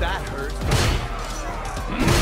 that hurts.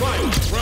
Fight!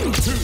Two.